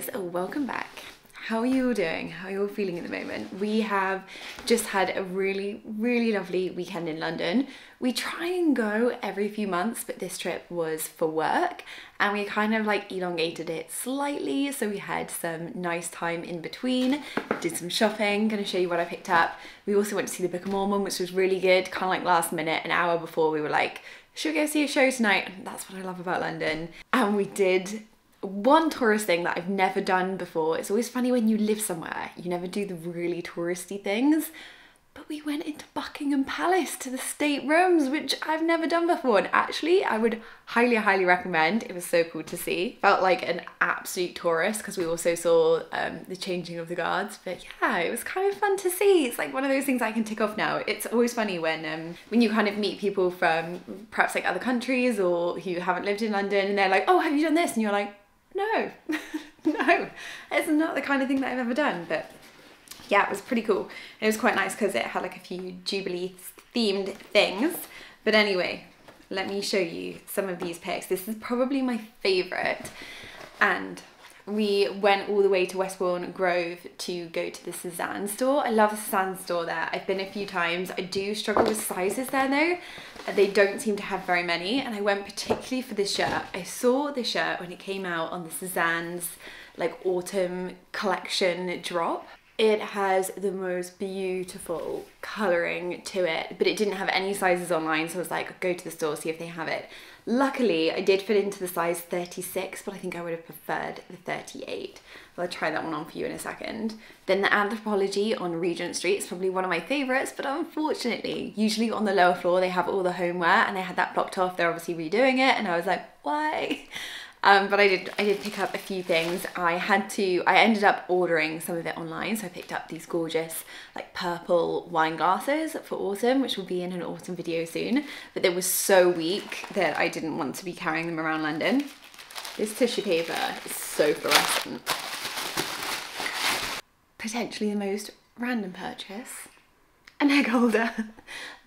guys, oh, welcome back. How are you all doing? How are you all feeling at the moment? We have just had a really, really lovely weekend in London. We try and go every few months, but this trip was for work and we kind of like elongated it slightly. So we had some nice time in between, did some shopping, gonna show you what I picked up. We also went to see the Book of Mormon, which was really good, kind of like last minute, an hour before we were like, should we go see a show tonight? That's what I love about London. And we did one tourist thing that I've never done before. It's always funny when you live somewhere, you never do the really touristy things. But we went into Buckingham Palace to the state rooms, which I've never done before. And actually, I would highly, highly recommend. It was so cool to see. Felt like an absolute tourist because we also saw um, the changing of the guards. But yeah, it was kind of fun to see. It's like one of those things I can tick off now. It's always funny when um, when you kind of meet people from perhaps like other countries or who haven't lived in London, and they're like, "Oh, have you done this?" And you're like, no, no, it's not the kind of thing that I've ever done. But yeah, it was pretty cool. It was quite nice because it had like a few Jubilee themed things. But anyway, let me show you some of these picks. This is probably my favorite. And we went all the way to Westbourne Grove to go to the Sézane store. I love the Sézane store there. I've been a few times. I do struggle with sizes there though. Uh, they don't seem to have very many and I went particularly for this shirt. I saw this shirt when it came out on the Sézane's like autumn collection drop. It has the most beautiful colouring to it, but it didn't have any sizes online, so I was like, go to the store, see if they have it. Luckily, I did fit into the size 36, but I think I would have preferred the 38. I'll try that one on for you in a second. Then the Anthropologie on Regent Street is probably one of my favourites, but unfortunately, usually on the lower floor they have all the homeware and they had that blocked off. They're obviously redoing it and I was like, why? Um, but I did I did pick up a few things. I had to I ended up ordering some of it online, so I picked up these gorgeous like purple wine glasses for autumn, which will be in an autumn video soon. But they were so weak that I didn't want to be carrying them around London. This tissue paper is so fluorescent. Potentially the most random purchase. An egg holder.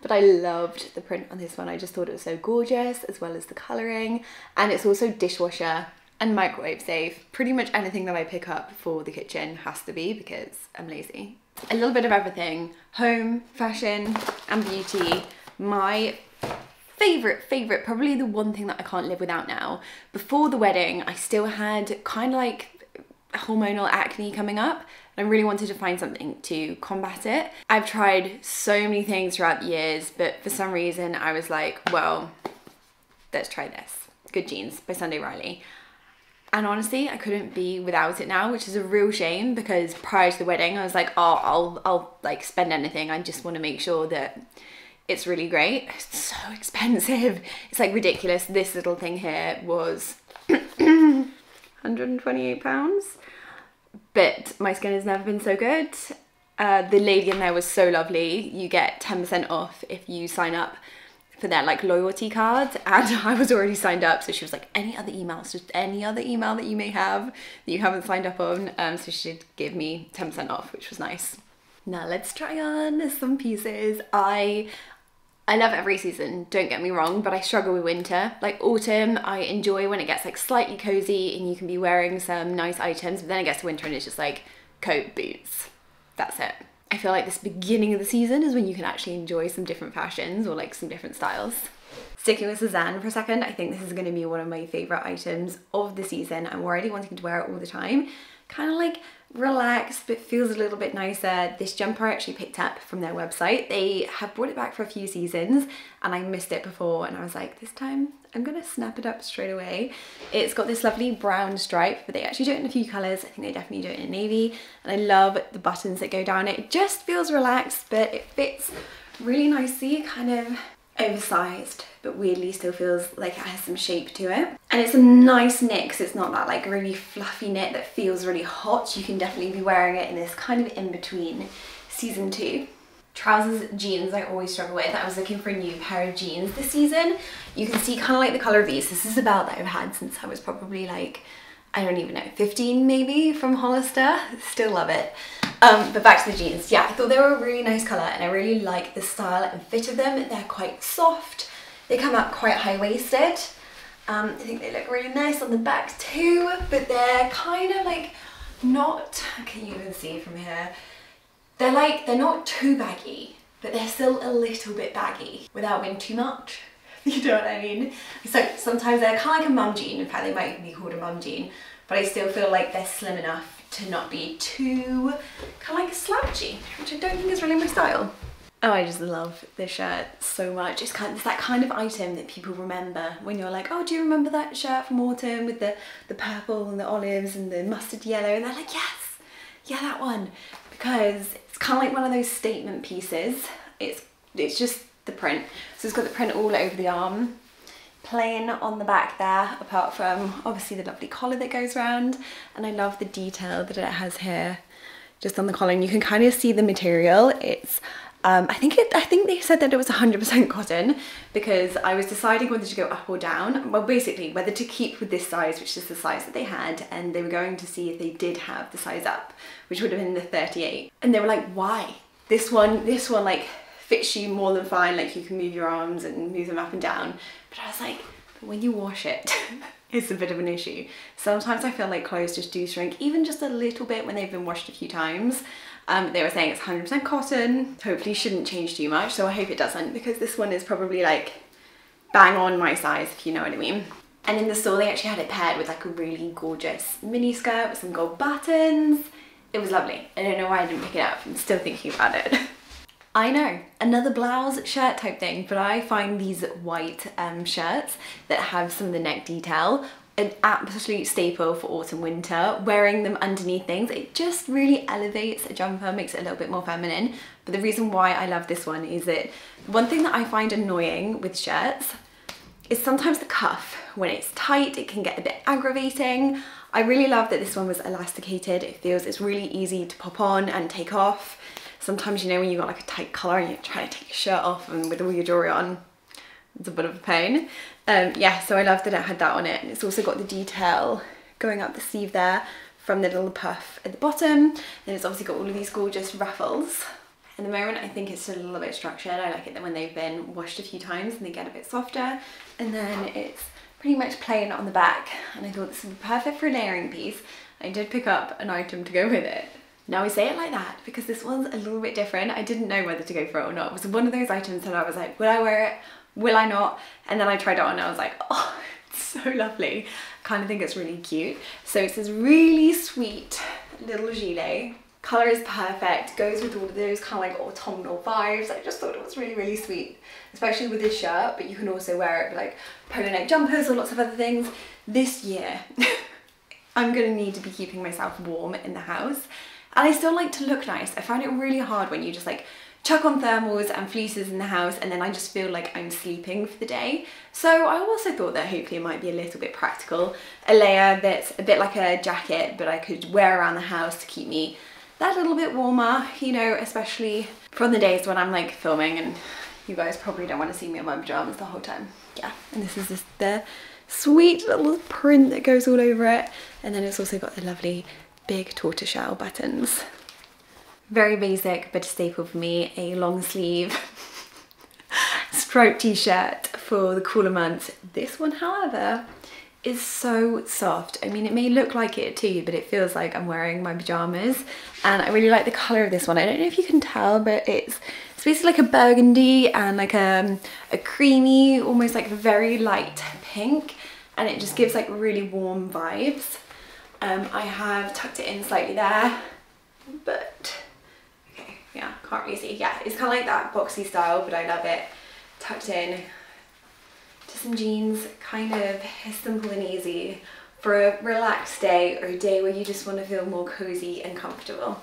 but I loved the print on this one. I just thought it was so gorgeous as well as the colouring and it's also dishwasher and microwave safe. Pretty much anything that I pick up for the kitchen has to be because I'm lazy. A little bit of everything, home, fashion and beauty. My favorite favorite probably the one thing that I can't live without now before the wedding I still had kind of like hormonal acne coming up and I really wanted to find something to combat it. I've tried so many things throughout the years, but for some reason I was like, well, let's try this. Good Genes by Sunday Riley. And honestly, I couldn't be without it now, which is a real shame because prior to the wedding, I was like, oh, I'll, I'll like spend anything. I just want to make sure that it's really great. It's so expensive. It's like ridiculous. This little thing here was 128 pounds. But my skin has never been so good. Uh, the lady in there was so lovely. You get 10% off if you sign up for their like loyalty card. And I was already signed up. So she was like any other emails? Just any other email that you may have that you haven't signed up on. Um, so she did give me 10% off which was nice. Now let's try on some pieces. I I love every season, don't get me wrong, but I struggle with winter. Like autumn, I enjoy when it gets like slightly cozy and you can be wearing some nice items, but then it gets to winter and it's just like coat, boots. That's it. I feel like this beginning of the season is when you can actually enjoy some different fashions or like some different styles. Sticking with Sézane for a second, I think this is going to be one of my favourite items of the season. I'm already wanting to wear it all the time. Kind of like relaxed but feels a little bit nicer. This jumper I actually picked up from their website. They have brought it back for a few seasons and I missed it before and I was like, this time I'm gonna snap it up straight away. It's got this lovely brown stripe, but they actually do it in a few colors. I think they definitely do it in navy and I love the buttons that go down it. It just feels relaxed, but it fits really nicely, kind of oversized but weirdly still feels like it has some shape to it. And it's a nice knit because it's not that like really fluffy knit that feels really hot. You can definitely be wearing it in this kind of in between season two. Trousers jeans I always struggle with. I was looking for a new pair of jeans this season. You can see kind of like the color of these. This is a belt that I've had since I was probably like I don't even know 15 maybe from Hollister. Still love it um, but back to the jeans. Yeah, I thought they were a really nice colour and I really like the style and fit of them. They're quite soft. They come out quite high-waisted. Um, I think they look really nice on the back too, but they're kind of like not, can you even see from here? They're like, they're not too baggy, but they're still a little bit baggy without being too much. You know what I mean? So sometimes they're kind of like a mum jean. In fact, they might even be called a mum jean, but I still feel like they're slim enough to not be too kind of like slouchy, which I don't think is really my style. Oh, I just love this shirt so much. It's kind of it's that kind of item that people remember when you're like, oh, do you remember that shirt from autumn with the, the purple and the olives and the mustard yellow? And they're like, yes, yeah, that one. Because it's kind of like one of those statement pieces. It's, it's just the print. So it's got the print all over the arm, plain on the back there, apart from obviously the lovely collar that goes around. And I love the detail that it has here, just on the collar. And you can kind of see the material. It's um, I think it, I think they said that it was 100% cotton because I was deciding whether to go up or down. Well, basically whether to keep with this size, which is the size that they had, and they were going to see if they did have the size up, which would have been the 38. And they were like, why? This one, this one like fits you more than fine, like you can move your arms and move them up and down. But I was like, but when you wash it, it's a bit of an issue. Sometimes I feel like clothes just do shrink, even just a little bit when they've been washed a few times. Um, they were saying it's 100% cotton, hopefully shouldn't change too much, so I hope it doesn't because this one is probably like bang on my size, if you know what I mean. And in the store they actually had it paired with like a really gorgeous mini skirt with some gold buttons. It was lovely. I don't know why I didn't pick it up, I'm still thinking about it. I know, another blouse shirt type thing, but I find these white um, shirts that have some of the neck detail an absolute staple for autumn winter wearing them underneath things. It just really elevates a jumper makes it a little bit more feminine. But the reason why I love this one is that one thing that I find annoying with shirts is sometimes the cuff when it's tight it can get a bit aggravating. I really love that this one was elasticated. It feels it's really easy to pop on and take off sometimes you know when you've got like a tight collar and you're trying to take your shirt off and with all your jewelry on it's a bit of a pain. Um, yeah, so I love that it had that on it. And it's also got the detail going up the sleeve there from the little puff at the bottom. Then it's obviously got all of these gorgeous ruffles. at the moment, I think it's a little bit structured. I like it that when they've been washed a few times and they get a bit softer. And then it's pretty much plain on the back. And I thought this would be perfect for a layering piece. I did pick up an item to go with it. Now I say it like that because this one's a little bit different. I didn't know whether to go for it or not. It was one of those items that I was like, will I wear it? will I not? And then I tried it on and I was like, oh, it's so lovely. I kind of think it's really cute. So it's this really sweet little gilet. Colour is perfect, goes with all of those kind of like autumnal vibes. I just thought it was really, really sweet, especially with this shirt, but you can also wear it with like polo neck jumpers or lots of other things. This year, I'm gonna need to be keeping myself warm in the house. And I still like to look nice. I find it really hard when you just like chuck on thermals and fleeces in the house and then I just feel like I'm sleeping for the day. So I also thought that hopefully it might be a little bit practical. A layer that's a bit like a jacket but I could wear around the house to keep me that little bit warmer, you know, especially from the days when I'm like filming and you guys probably don't want to see me in my pajamas the whole time. Yeah, and this is just the sweet little print that goes all over it. And then it's also got the lovely big tortoiseshell buttons. Very basic, but a staple for me, a long sleeve striped t-shirt for the cooler months. This one, however, is so soft. I mean, it may look like it too, but it feels like I'm wearing my pajamas. And I really like the color of this one. I don't know if you can tell, but it's, it's basically like a burgundy and like a, um, a creamy, almost like very light pink. And it just gives like really warm vibes. Um, I have tucked it in slightly there, but okay, yeah, can't really see. Yeah, it's kind of like that boxy style, but I love it. Tucked in to some jeans, kind of simple and easy for a relaxed day or a day where you just want to feel more cozy and comfortable.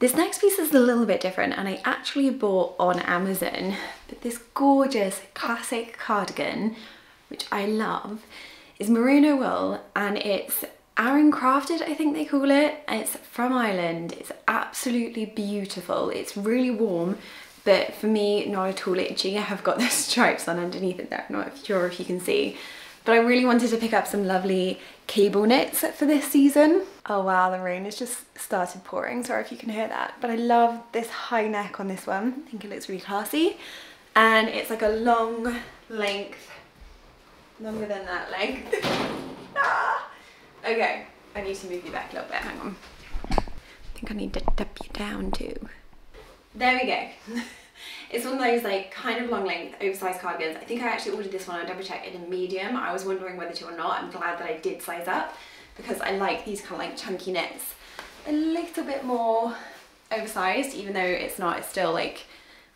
This next piece is a little bit different and I actually bought on Amazon, but this gorgeous classic cardigan, which I love, is merino wool and it's Aran Crafted, I think they call it. It's from Ireland. It's absolutely beautiful. It's really warm, but for me, not at all itchy. I have got the stripes on underneath it there. I'm not sure if you can see. But I really wanted to pick up some lovely cable knits for this season. Oh wow, the rain has just started pouring. Sorry if you can hear that. But I love this high neck on this one. I think it looks really classy. And it's like a long length longer than that length. ah! Okay, I need to move you back a little bit, hang on. I think I need to dip you down too. There we go. it's one of those like kind of long length oversized cardigans. I think I actually ordered this one, I double check in a medium. I was wondering whether to or not. I'm glad that I did size up because I like these kind of like chunky knits. A little bit more oversized, even though it's not, it's still like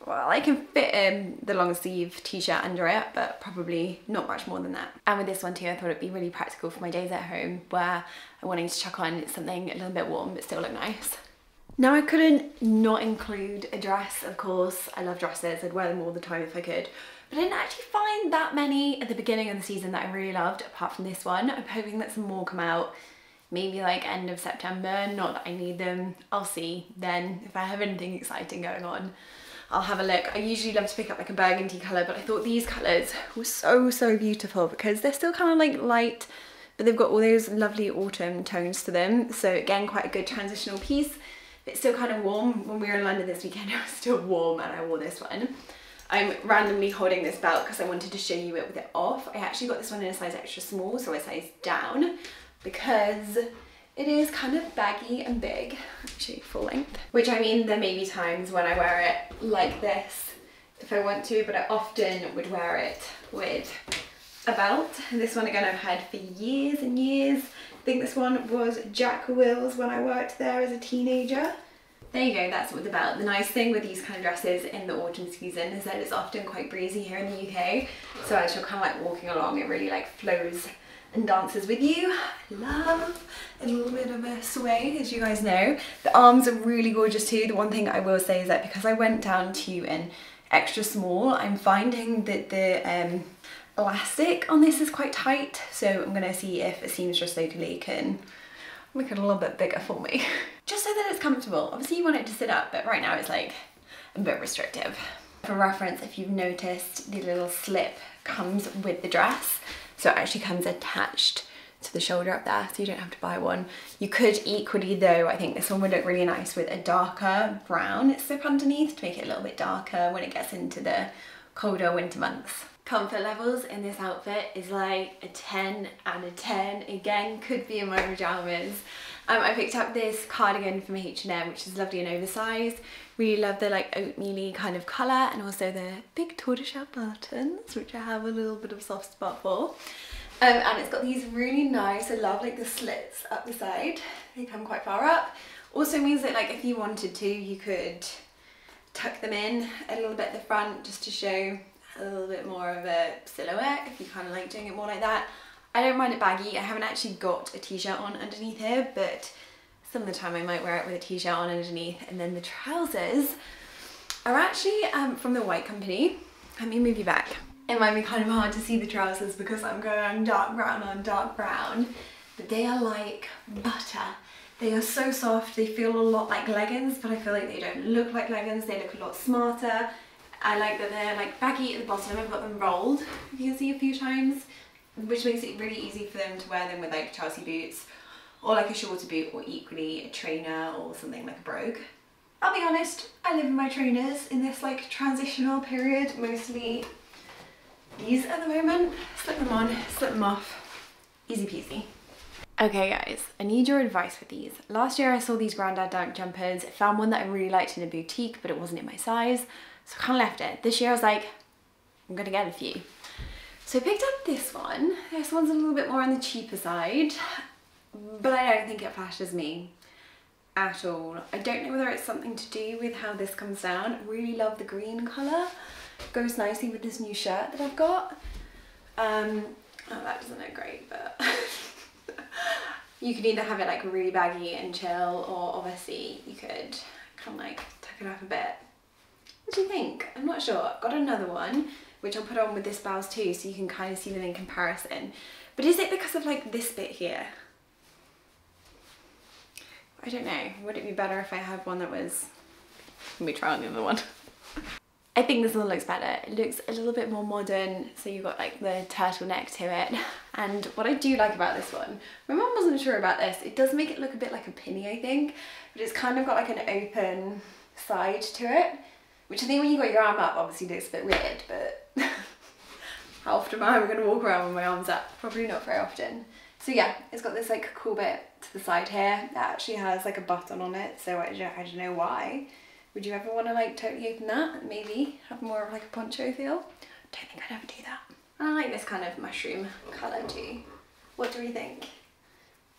well, I can fit in the long sleeve t-shirt under it, but probably not much more than that. And with this one too, I thought it'd be really practical for my days at home where I'm wanting to chuck on something a little bit warm, but still look nice. Now I couldn't not include a dress, of course. I love dresses, I'd wear them all the time if I could. But I didn't actually find that many at the beginning of the season that I really loved, apart from this one. I'm hoping that some more come out maybe like end of September. Not that I need them, I'll see then if I have anything exciting going on. I'll have a look. I usually love to pick up like a burgundy colour, but I thought these colours were so, so beautiful because they're still kind of like light, but they've got all those lovely autumn tones to them. So again, quite a good transitional piece. It's still kind of warm. When we were in London this weekend, it was still warm and I wore this one. I'm randomly holding this belt because I wanted to show you it with it off. I actually got this one in a size extra small, so a size down because it is kind of baggy and big, actually full length. Which I mean, there may be times when I wear it like this if I want to, but I often would wear it with a belt. This one again I've had for years and years. I think this one was Jack Wills when I worked there as a teenager. There you go, that's what the belt. The nice thing with these kind of dresses in the autumn season is that it's often quite breezy here in the UK. So as you're kind of like walking along, it really like flows and dances with you. Love a little bit of a sway, as you guys know. The arms are really gorgeous too. The one thing I will say is that because I went down to an extra small, I'm finding that the um, elastic on this is quite tight. So I'm gonna see if a seamstress locally can make it a little bit bigger for me. Just so that it's comfortable. Obviously you want it to sit up, but right now it's like a bit restrictive. For reference, if you've noticed, the little slip comes with the dress. So it actually comes attached to the shoulder up there so you don't have to buy one. You could equally though, I think this one would look really nice with a darker brown slip underneath to make it a little bit darker when it gets into the colder winter months. Comfort levels in this outfit is like a 10 and a 10. Again, could be in my pajamas. Um, I picked up this cardigan from H&M, which is lovely and oversized. Really love the like oatmeal kind of colour and also the big tortoiseshell buttons, which I have a little bit of soft spot for. Um, and it's got these really nice, I love like the slits up the side. They come quite far up. Also means that like if you wanted to, you could tuck them in a little bit at the front just to show a little bit more of a silhouette if you kind of like doing it more like that. I don't mind it baggy. I haven't actually got a t-shirt on underneath here, but some of the time I might wear it with a t-shirt on underneath. And then the trousers are actually um, from the White Company. Let me move you back. It might be kind of hard to see the trousers because I'm going dark brown on dark brown, but they are like butter. They are so soft, they feel a lot like leggings, but I feel like they don't look like leggings, they look a lot smarter. I like that they're like baggy at the bottom, I've got them rolled, you can see a few times which makes it really easy for them to wear them with like Chelsea boots or like a shorter boot or equally a trainer or something like a brogue. I'll be honest, I live in my trainers in this like transitional period, mostly these at the moment. Slip them on, slip them off, easy peasy. Okay guys, I need your advice with these. Last year I saw these Grandad Dunk jumpers, found one that I really liked in a boutique, but it wasn't in my size, so I kind of left it. This year I was like, I'm gonna get a few. So I picked up this one. This one's a little bit more on the cheaper side, but I don't think it flashes me at all. I don't know whether it's something to do with how this comes down. Really love the green colour. Goes nicely with this new shirt that I've got. Um, oh, that doesn't look great, but you could either have it like really baggy and chill, or obviously you could kind of like tuck it up a bit. What do you think? I'm not sure. Got another one which I'll put on with this blouse too so you can kind of see them in comparison. But is it because of like this bit here? I don't know. Would it be better if I had one that was... Let me try on the other one. I think this one looks better. It looks a little bit more modern, so you've got like the turtleneck to it. And what I do like about this one, my mum wasn't sure about this, it does make it look a bit like a pinny, I think, but it's kind of got like an open side to it, which I think when you got your arm up obviously looks a bit weird, but how often am I going to walk around with my arms up? Probably not very often. So yeah, it's got this like cool bit to the side here that actually has like a button on it. So I don't, I don't know why. Would you ever want to like totally open that? Maybe have more of like a poncho feel? Don't think I'd ever do that. I like this kind of mushroom colour too. What do we think?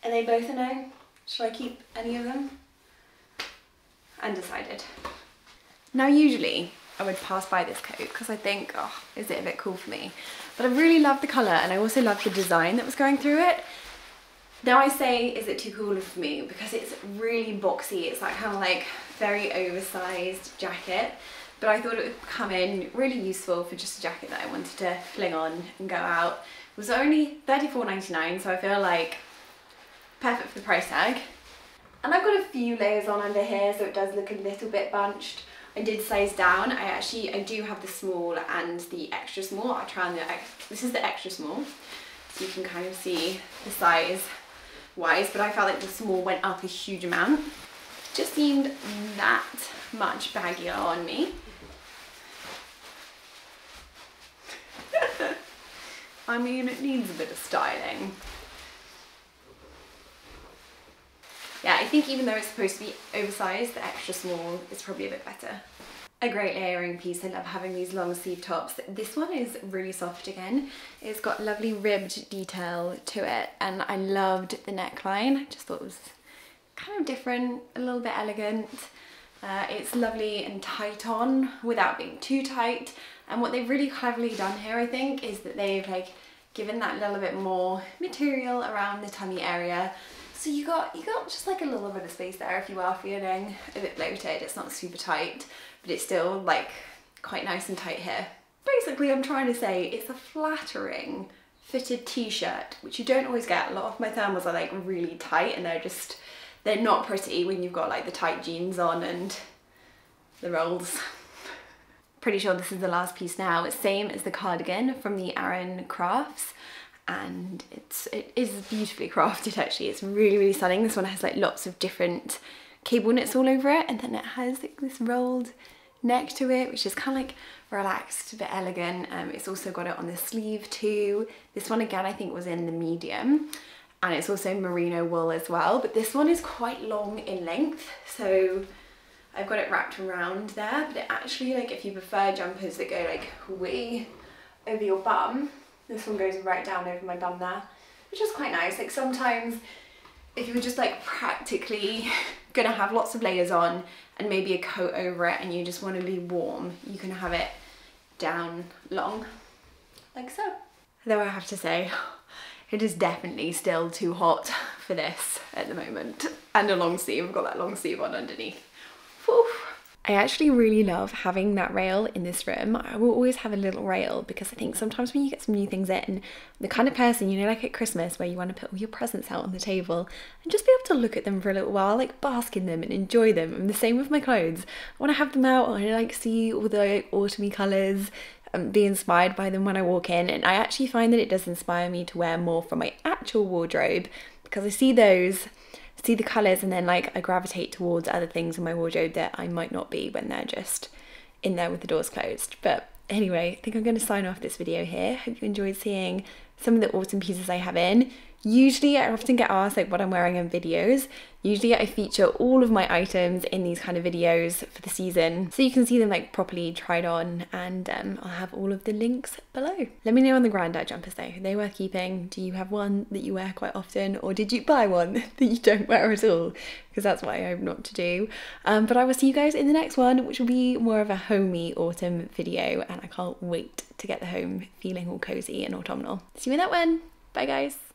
Are they both a no? Should I keep any of them? Undecided. Now usually I would pass by this coat because I think, oh, is it a bit cool for me? But I really love the colour and I also love the design that was going through it. Now I say, is it too cool for me? Because it's really boxy. It's like kind of like very oversized jacket. But I thought it would come in really useful for just a jacket that I wanted to fling on and go out. It was only $34.99, so I feel like perfect for the price tag. And I've got a few layers on under here, so it does look a little bit bunched. I did size down. I actually, I do have the small and the extra small. I try on the, this is the extra small. So you can kind of see the size wise, but I felt like the small went up a huge amount. Just seemed that much baggier on me. I mean, it needs a bit of styling. Yeah, I think even though it's supposed to be oversized, the extra small is probably a bit better. A great layering piece, I love having these long sleeve tops. This one is really soft again. It's got lovely ribbed detail to it and I loved the neckline. I just thought it was kind of different, a little bit elegant. Uh, it's lovely and tight on without being too tight. And what they've really cleverly done here, I think, is that they've like given that little bit more material around the tummy area so you got you got just like a little bit of space there if you are feeling a bit bloated. It's not super tight, but it's still like quite nice and tight here. Basically, I'm trying to say it's a flattering fitted t-shirt, which you don't always get. A lot of my thermals are like really tight and they're just, they're not pretty when you've got like the tight jeans on and the rolls. Pretty sure this is the last piece now. It's same as the cardigan from the Aran Crafts and it's it is beautifully crafted actually. It's really really stunning. This one has like lots of different cable knits all over it and then it has like this rolled neck to it which is kind of like relaxed but elegant. Um, it's also got it on the sleeve too. This one again I think was in the medium and it's also merino wool as well but this one is quite long in length so I've got it wrapped around there. But it actually like if you prefer jumpers that go like way over your bum this one goes right down over my bum there, which is quite nice. Like sometimes if you were just like practically gonna have lots of layers on and maybe a coat over it and you just want to be warm, you can have it down long, like so. Though I have to say, it is definitely still too hot for this at the moment. And a long sleeve, I've got that long sleeve on underneath. I actually really love having that rail in this room. I will always have a little rail because I think sometimes when you get some new things in, the kind of person, you know, like at Christmas where you want to put all your presents out on the table and just be able to look at them for a little while, like bask in them and enjoy them. And the same with my clothes. I want to have them out, I like see all the like, autumny colours, and be inspired by them when I walk in. And I actually find that it does inspire me to wear more from my actual wardrobe because I see those see the colours and then like I gravitate towards other things in my wardrobe that I might not be when they're just in there with the doors closed. But anyway, I think I'm going to sign off this video here. Hope you enjoyed seeing some of the autumn pieces I have in. Usually I often get asked like what I'm wearing in videos. Usually I feature all of my items in these kind of videos for the season so you can see them like properly tried on and um, I'll have all of the links below. Let me know on the Grandad jumpers though, are they worth keeping? Do you have one that you wear quite often or did you buy one that you don't wear at all? Because that's what I hope not to do. Um, but I will see you guys in the next one which will be more of a homey autumn video and I can't wait to get the home feeling all cozy and autumnal. See you in that one. Bye guys.